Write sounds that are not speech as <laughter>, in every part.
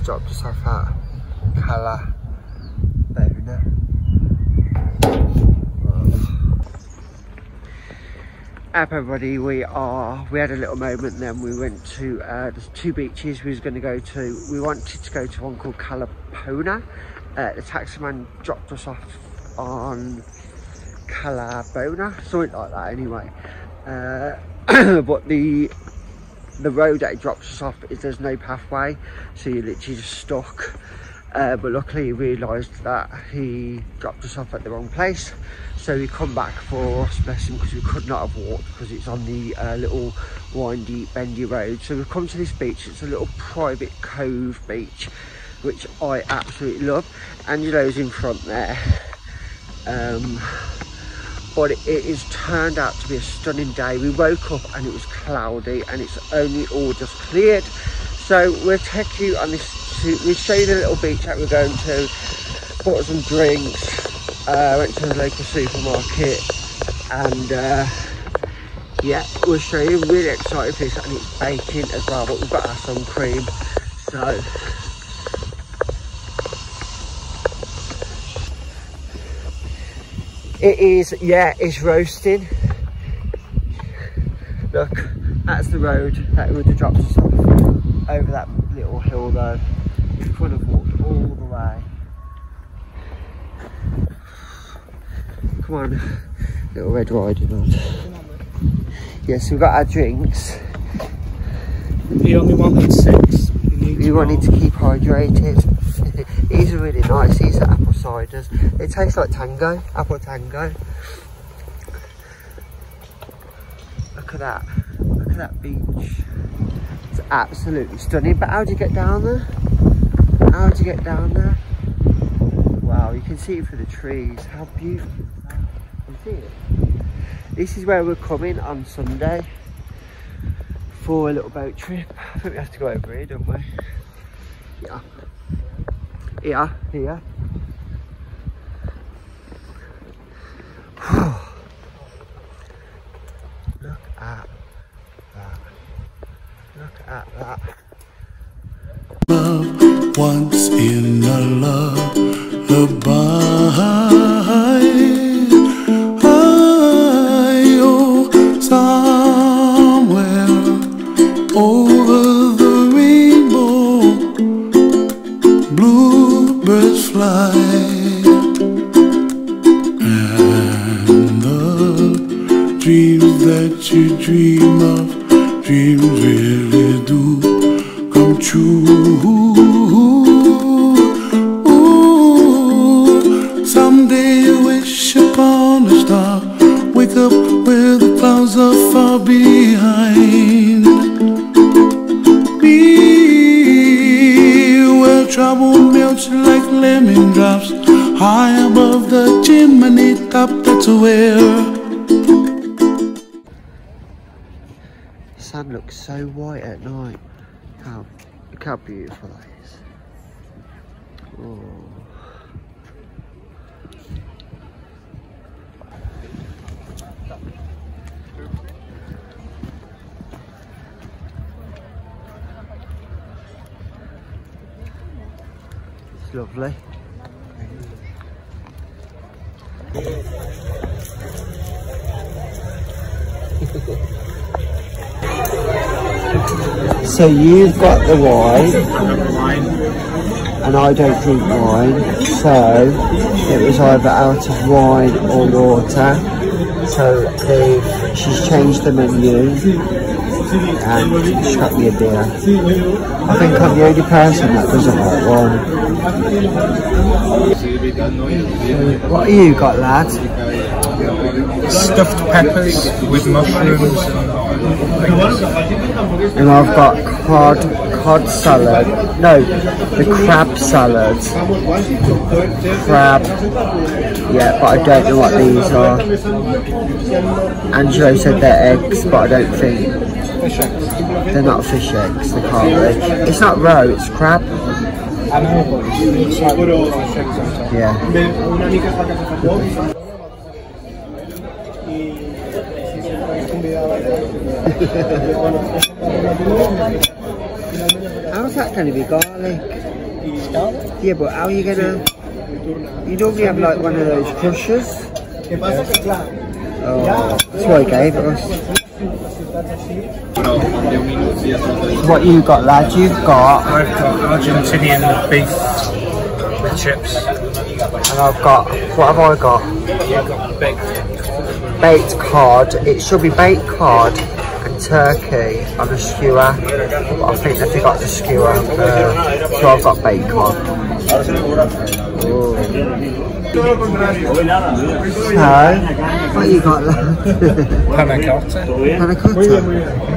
dropped us off at Kala. Up everybody, we are, we had a little moment then we went to, uh, there's two beaches we was going to go to. We wanted to go to one called Kalapona. Uh, the taxi man dropped us off on Calabona, something like that anyway. Uh, <clears throat> but the the road that it drops us off is there's no pathway so you're literally just stuck. Uh, but luckily he realised that he dropped us off at the wrong place so we come back for us bless him because we could not have walked because it's on the uh, little windy bendy road. So we've come to this beach it's a little private cove beach which I absolutely love. Angelo's in front there? Um, but it has turned out to be a stunning day. We woke up and it was cloudy and it's only all just cleared. So we'll take you on this to, we'll show you the little beach that we're going to bought some drinks uh, went to the local supermarket and uh, yeah we'll show you. Really excited for this and it's baking as well but we've got our sun cream. So It is, yeah, it's roasting. Look, that's the road that would have dropped us off over that little hill though. We could have walked all the way. Come on, little Red Riding Hood. Yes, we've got our drinks. He only wanted six. We to wanted to keep hydrated. <laughs> These are really nice. These are apple ciders. They taste like tango, apple tango. Look at that. Look at that beach. It's absolutely stunning. But how do you get down there? How do you get down there? Wow, you can see it through the trees. How beautiful is that? You see it? This is where we're coming on Sunday for a little boat trip. I think we have to go over here, don't we? Yeah. Yeah, here. Look look how beautiful that is. It's lovely. So you've got the wine, and I don't drink wine, so it was either out of wine or water. So she's changed the menu, and she's got me a beer. I think I'm the only person that doesn't like wine. What have you got, lad? Stuffed peppers with mushrooms And I've got cod, cod salad. No, the crab salad. Crab. Yeah, but I don't know what these are. Angelo said they're eggs, but I don't think they're not fish eggs. They can't be. It's not roe, it's crab. I know, but it's like fish eggs on top. Yeah. How's that going to be garlic? Yeah, but how are you gonna? You normally have like one of those crushers. Oh, that's what he gave us. What you got, lad? You've got, I've got Argentinian beef chips. and I've got. What have I got? You've got baked Baked cod. It should be baked cod and turkey on a skewer. I think they forgot the skewer, uh, so I've got baked cod. So, what you got, lad? panna cotta. Panna cotta.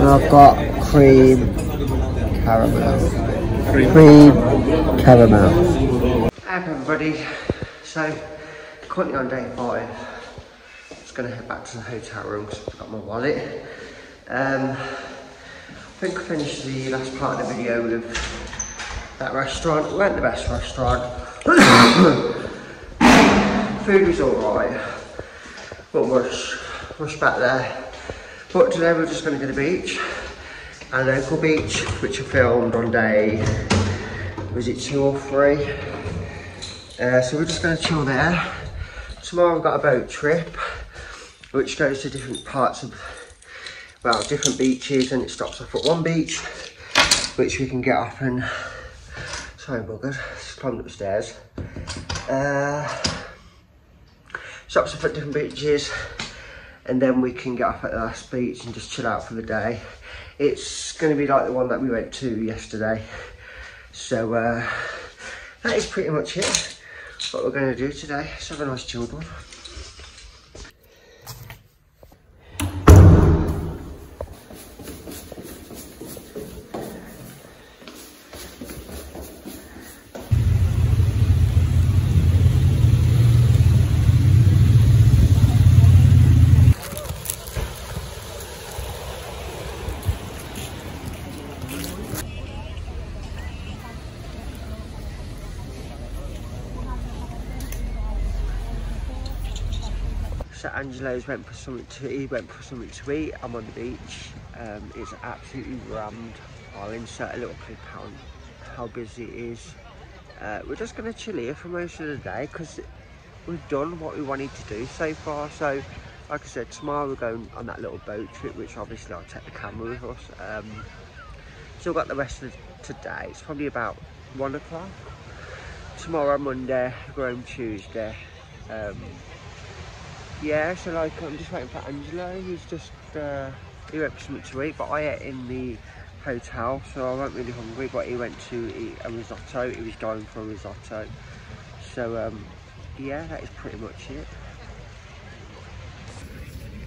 And I've got cream caramel. Cream caramel. Hi everybody. So currently on day five. Just gonna head back to the hotel room because I've got my wallet. Um, I think I finished the last part of the video with that restaurant. It weren't the best restaurant. <coughs> Food was alright. But rush, rush back there. But today we're just to go to the beach. Our local beach, which I filmed on day, was it two or three? Uh, so we're just to chill there. Tomorrow we've got a boat trip, which goes to different parts of, well, different beaches and it stops off at one beach, which we can get off and, sorry buggers, just climbed upstairs. Uh, stops off at different beaches and then we can get off at the last beach and just chill out for the day. It's going to be like the one that we went to yesterday. So uh, that is pretty much it. What we're going to do today. Let's have a nice chilled one. So Angelo's went for something to he went for something to eat. I'm on the beach. Um, it's absolutely rammed. I'll insert a little clip on how busy it is. Uh, we're just going to chill here for most of the day because we've done what we wanted to do so far. So, like I said, tomorrow we're going on that little boat trip, which obviously I'll take the camera with us. Um, still got the rest of today. It's probably about one o'clock. Tomorrow, Monday, we're Tuesday. Um, yeah, so like I'm just waiting for Angelo. He's just uh, he went for something to eat, but I ate in the hotel, so I wasn't really hungry. But he went to eat a risotto. He was going for a risotto. So um, yeah, that is pretty much it.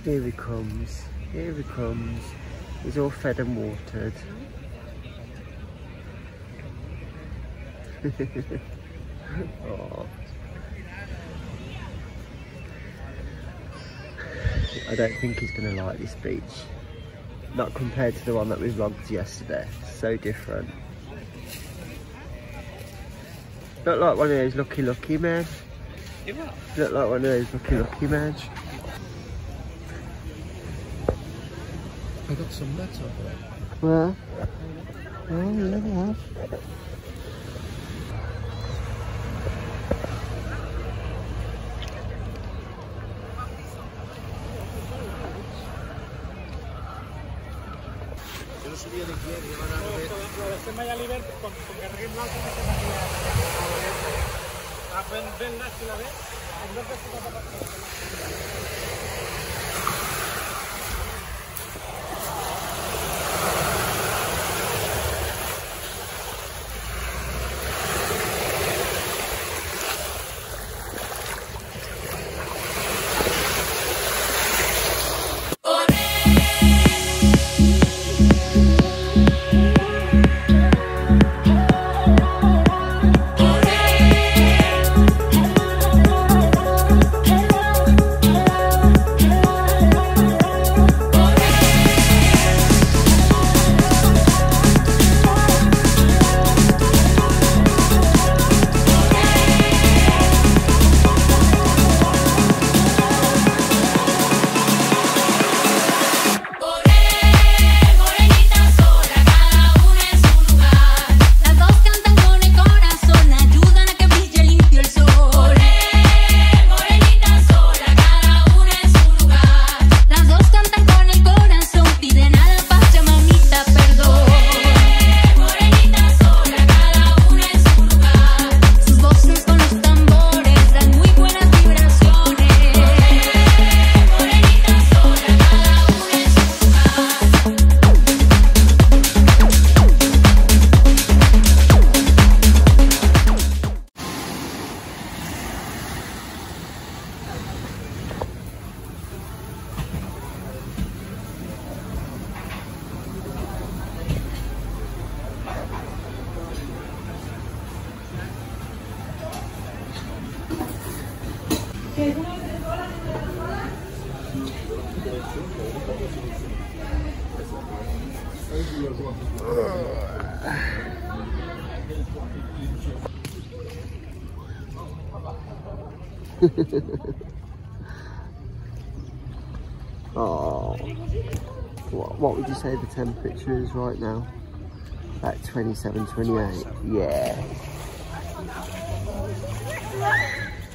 Here he comes. Here he comes. He's all fed and watered. <laughs> oh. I don't think he's going to like this beach. Not compared to the one that we vlogged yesterday. So different. Look like one of those lucky lucky men. Look like one of those lucky lucky men. I got some nuts over there. Where? Oh, yeah, they have. no sabía de quién, would you say the temperature is right now? About 27, 28. Yeah.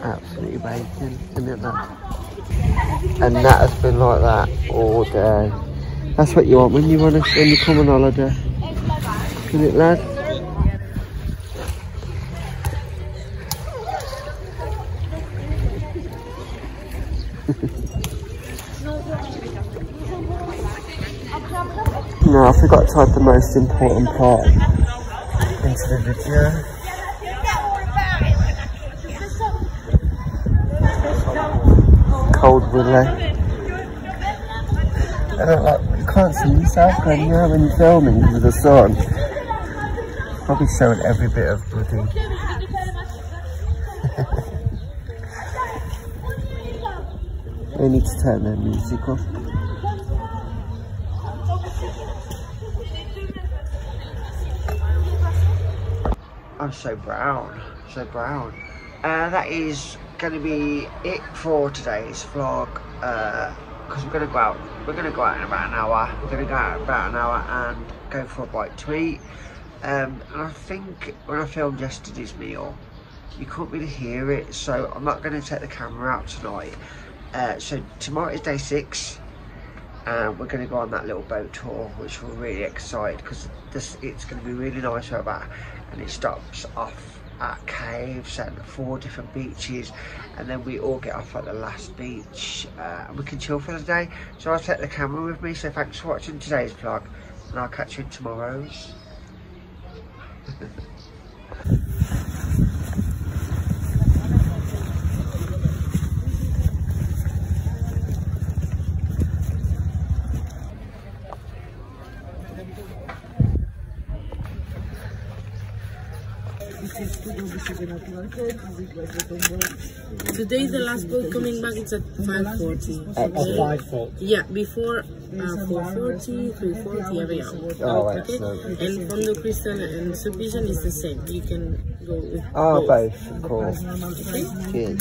Absolutely bacon, isn't it that? And that has been like that all day. That's what you want when you want to, when you come on holiday. Isn't it lad? No, I forgot to add the most important part into the video. Cold willow. I don't like, you can't see yourself, can you, when you're filming because of the sun? Probably showing every bit of bloody. <laughs> they need to turn their music off. I'm so brown, so brown. And that is going to be it for today's vlog. Because we're going to go out. We're going to go out in about an hour. We're going to go out in about an hour and go for a bite to eat. Um, and I think when I filmed yesterday's meal, you couldn't really hear it. So I'm not going to take the camera out tonight. Uh, so tomorrow is day six and we're going to go on that little boat tour which we're really excited because it's going to be really nice weather and it stops off at caves and four different beaches and then we all get off at the last beach uh, and we can chill for the day. So I'll take the camera with me so thanks for watching today's vlog and I'll catch you in tomorrow's <laughs> Today the last boat coming back is at 5.40. Five foot. Yeah, before uh, 4.40, 3.40 every hour. Oh, okay? And Fondo Cristal and Subvision is the same. You can go with Oh, both. both, of course. Okay? Cheers.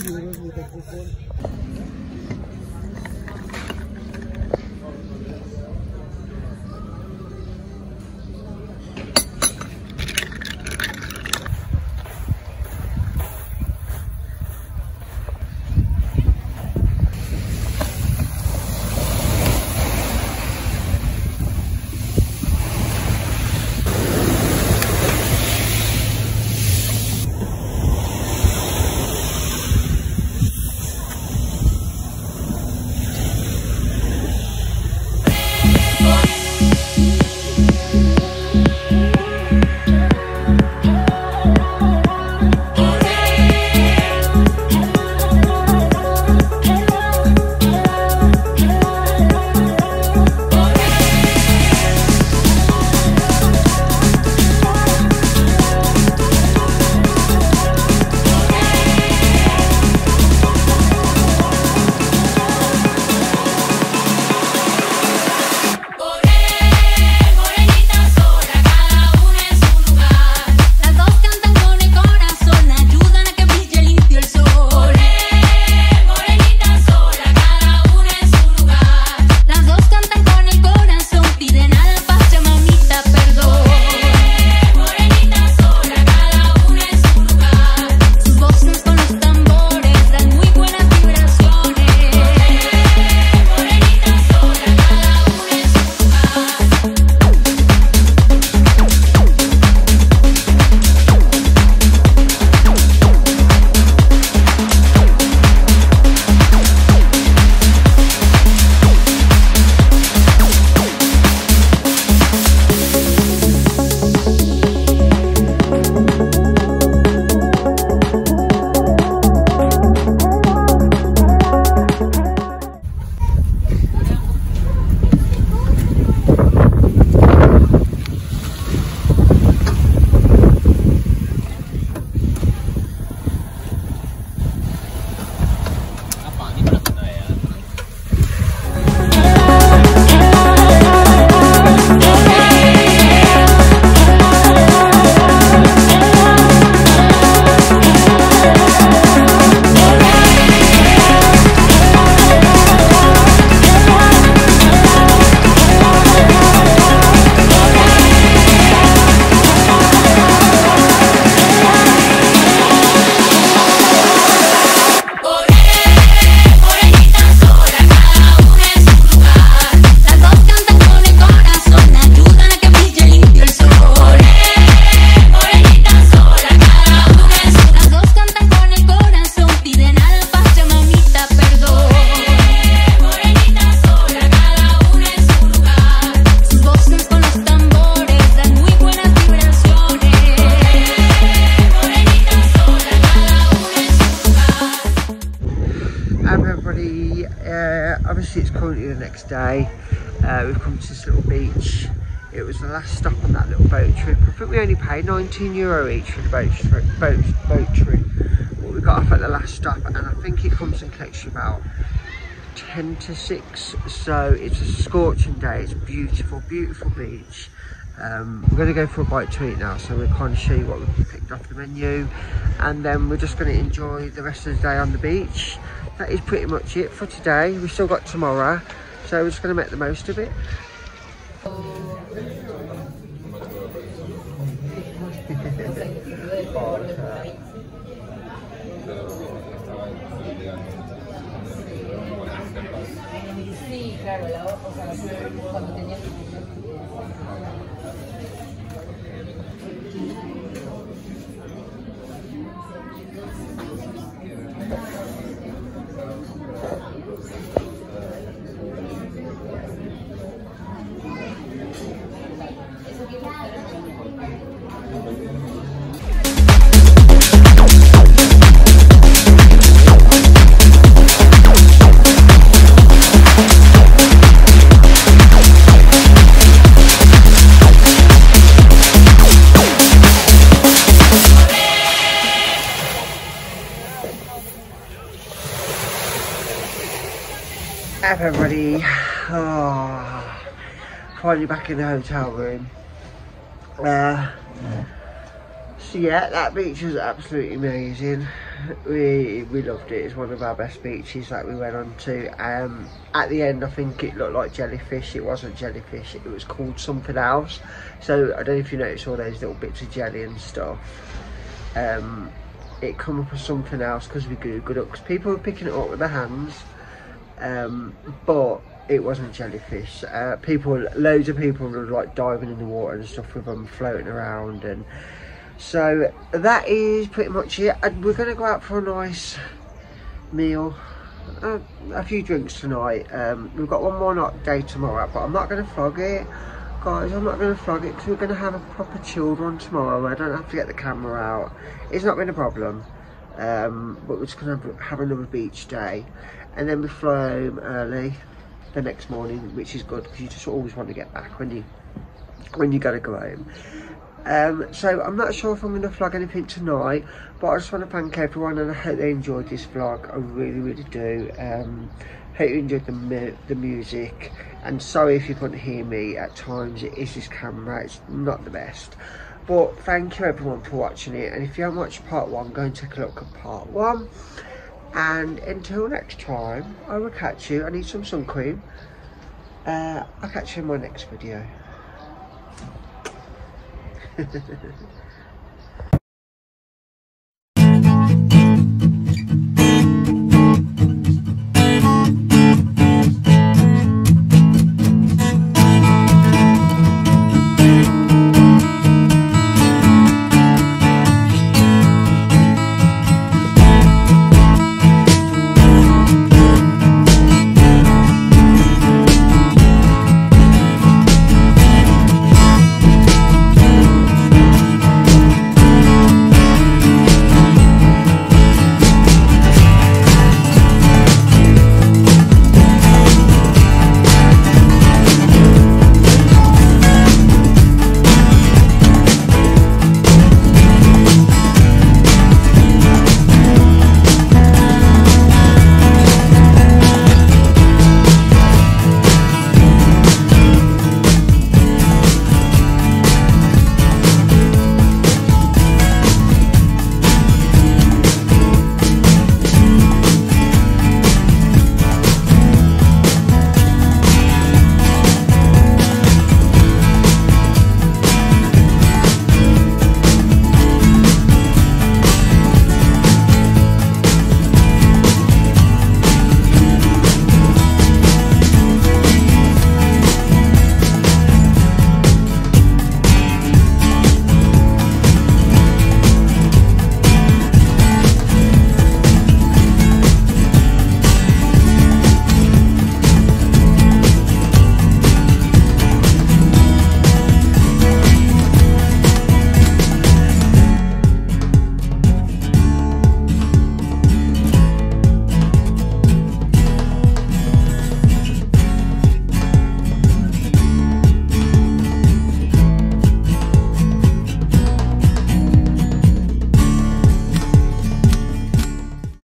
The next day. Uh, we've come to this little beach. It was the last stop on that little boat trip. I think we only paid 19 euro each for the boat trip. Boat, boat trip. But we got off at the last stop, and I think it comes and collects you about 10 to 6. So it's a scorching day. It's beautiful, beautiful beach. Um, we're going to go for a bite to eat now, so we'll kind of show you what we've picked off the menu, and then we're just going to enjoy the rest of the day on the beach. That is pretty much it for today. We've still got tomorrow, so we're just going to make the most of it. <laughs> Claro, la, cuando tenía Up everybody. Oh, finally back in the hotel room. Uh, so yeah, that beach was absolutely amazing. We we loved it. It's one of our best beaches that we went on to. Um, at the end, I think it looked like jellyfish. It wasn't jellyfish. It was called something else. So I don't know if you noticed all those little bits of jelly and stuff. Um, it come up with something else because we googled it. Because people were picking it up with their hands, um, but it wasn't jellyfish. Uh, people, loads of people were like diving in the water and stuff with them floating around and so that is pretty much it. And we're going to go out for a nice meal uh, a few drinks tonight. Um, we've got one more night day tomorrow but i'm not going to flog it. Guys i'm not going to flog it because we're going to have a proper chilled one tomorrow. I don't have to get the camera out. It's not been a problem. Um, but we're just going to have another beach day and then we fly home early the next morning which is good because you just always want to get back when you when you gotta go home um, so I'm not sure if I'm going to vlog anything tonight, but I just want to thank everyone and I hope they enjoyed this vlog. I really, really do. Um, hope you enjoyed the, the music and sorry if you couldn't hear me at times. It is this camera, it's not the best. But thank you everyone for watching it and if you haven't watched part one, go and take a look at part one. And until next time, I will catch you. I need some sun cream. Uh, I'll catch you in my next video. <laughs>